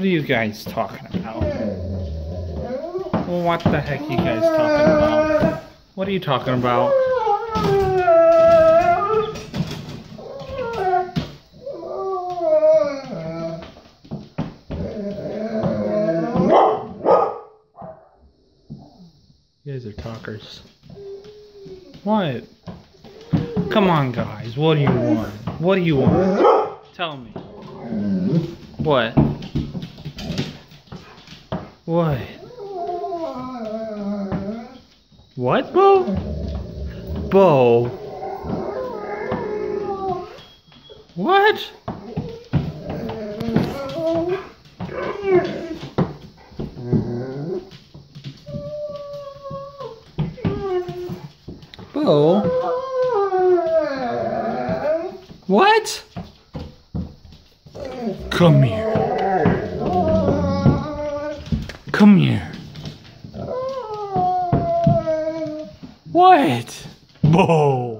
What are you guys talking about? What the heck are you guys talking about? What are you talking about? You guys are talkers. What? Come on, guys. What do you want? What do you want? Tell me. What? What? What, Bo? Bo? What? Bo? What? Come here. Come here. Uh, what? Bo.